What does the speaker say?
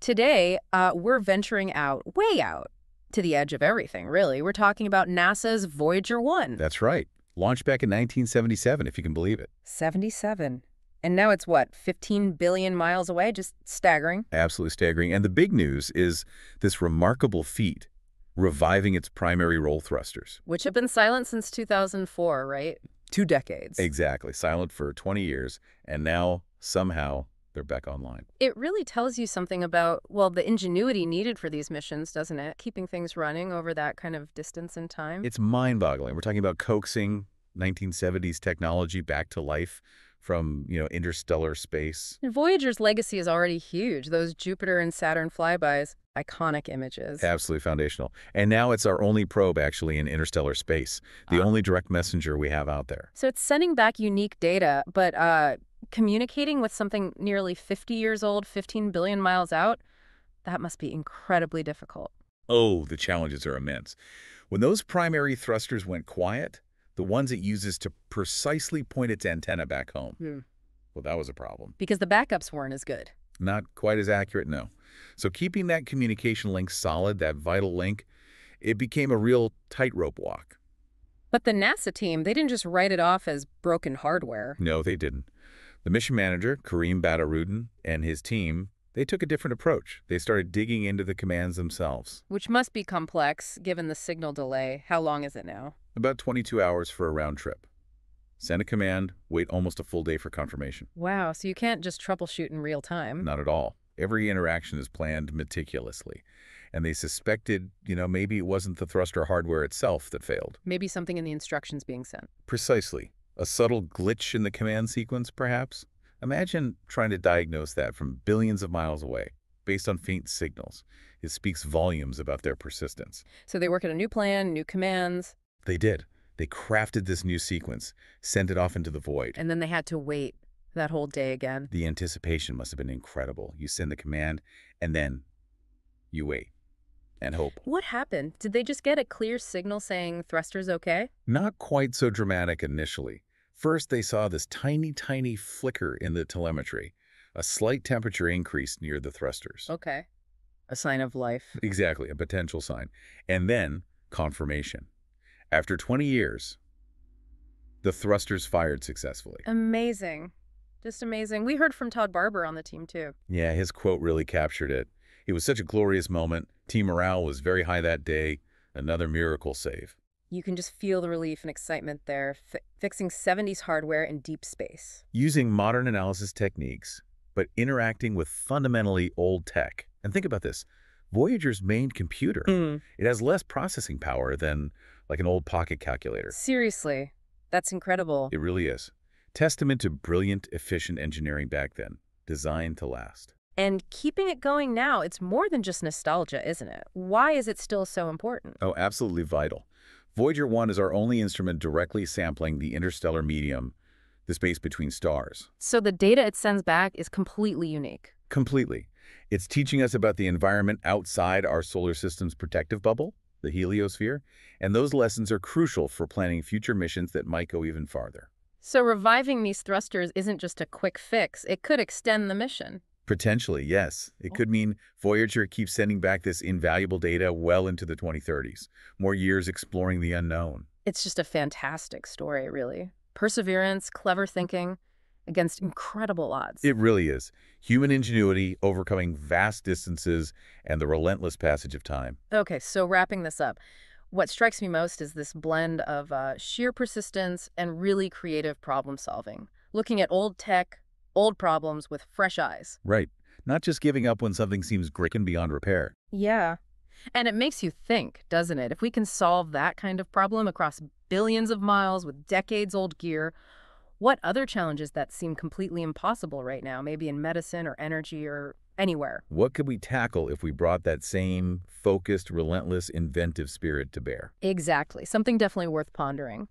Today, uh, we're venturing out, way out, to the edge of everything, really. We're talking about NASA's Voyager 1. That's right. Launched back in 1977, if you can believe it. 77. And now it's what, 15 billion miles away? Just staggering. Absolutely staggering. And the big news is this remarkable feat, reviving its primary roll thrusters. Which have been silent since 2004, right? Two decades. Exactly. Silent for 20 years, and now, somehow, they're back online. It really tells you something about, well, the ingenuity needed for these missions, doesn't it? Keeping things running over that kind of distance and time. It's mind-boggling. We're talking about coaxing 1970s technology back to life from, you know, interstellar space. And Voyager's legacy is already huge. Those Jupiter and Saturn flybys, iconic images. Absolutely foundational. And now it's our only probe, actually, in interstellar space, the Ah. only direct messenger we have out there. So it's sending back unique data, but uh, communicating with something nearly 50 years old, 15 billion miles out, that must be incredibly difficult. Oh, the challenges are immense. When those primary thrusters went quiet, the ones it uses to precisely point its antenna back home, Hmm. well, that was a problem. Because the backups weren't as good. Not quite as accurate, no. So keeping that communication link solid, that vital link, it became a real tightrope walk. But the NASA team, they didn't just write it off as broken hardware. No, they didn't. The mission manager, Kareem Badaruddin, and his team, they took a different approach. They started digging into the commands themselves. Which must be complex, given the signal delay. How long is it now? About 22 hours for a round trip. Send a command, wait almost a full day for confirmation. Wow, so you can't just troubleshoot in real time. Not at all. Every interaction is planned meticulously. And they suspected, you know, maybe it wasn't the thruster hardware itself that failed. Maybe something in the instructions being sent. Precisely. A subtle glitch in the command sequence, perhaps? Imagine trying to diagnose that from billions of miles away, based on faint signals. It speaks volumes about their persistence. So they work at a new plan, new commands, They did. They crafted this new sequence, sent it off into the void. and then they had to wait that whole day again. The anticipation must have been incredible. You send the command, and then you wait and hope. What happened? Did they just get a clear signal saying thruster's okay? Not quite so dramatic initially. First, they saw this tiny, tiny flicker in the telemetry, a slight temperature increase near the thrusters. Okay. A sign of life. Exactly, a potential sign. And then, confirmation. After 20 years, the thrusters fired successfully. Amazing. Just amazing. We heard from Todd Barber on the team, too. Yeah, his quote really captured it. It was such a glorious moment. Team morale was very high that day. Another miracle save. You can just feel the relief and excitement there, fi fixing 70s hardware in deep space. Using modern analysis techniques, but interacting with fundamentally old tech. And think about this. Voyager's main computer, hmm. it has less processing power than like an old pocket calculator. Seriously, that's incredible. It really is. Testament to brilliant, efficient engineering back then, designed to last. And keeping it going now, it's more than just nostalgia, isn't it? Why is it still so important? Oh, absolutely vital. Voyager 1 is our only instrument directly sampling the interstellar medium, the space between stars. So the data it sends back is completely unique. Completely. It's teaching us about the environment outside our solar system's protective bubble, the heliosphere, and those lessons are crucial for planning future missions that might go even farther. So reviving these thrusters isn't just a quick fix, it could extend the mission. Potentially, yes. It could mean Voyager keeps sending back this invaluable data well into the 2030s, more years exploring the unknown. It's just a fantastic story, really. Perseverance, clever thinking, against incredible odds. It really is. Human ingenuity overcoming vast distances and the relentless passage of time. Okay, so wrapping this up, what strikes me most is this blend of uh, sheer persistence and really creative problem solving. Looking at old tech, old problems with fresh eyes. Right. Not just giving up when something seems stricken beyond repair. Yeah. And it makes you think, doesn't it? If we can solve that kind of problem across billions of miles with decades old gear, what other challenges that seem completely impossible right now, maybe in medicine or energy or anywhere? What could we tackle if we brought that same focused, relentless, inventive spirit to bear? Exactly. Something definitely worth pondering.